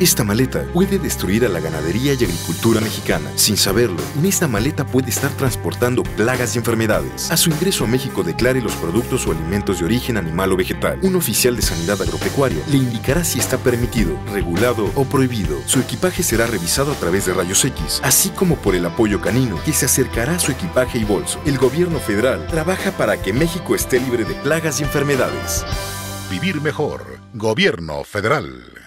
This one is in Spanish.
Esta maleta puede destruir a la ganadería y agricultura mexicana. Sin saberlo, en esta maleta puede estar transportando plagas y enfermedades. A su ingreso a México declare los productos o alimentos de origen animal o vegetal. Un oficial de sanidad agropecuaria le indicará si está permitido, regulado o prohibido. Su equipaje será revisado a través de rayos X, así como por el apoyo canino que se acercará a su equipaje y bolso. El gobierno federal trabaja para que México esté libre de plagas y enfermedades. Vivir mejor. Gobierno federal.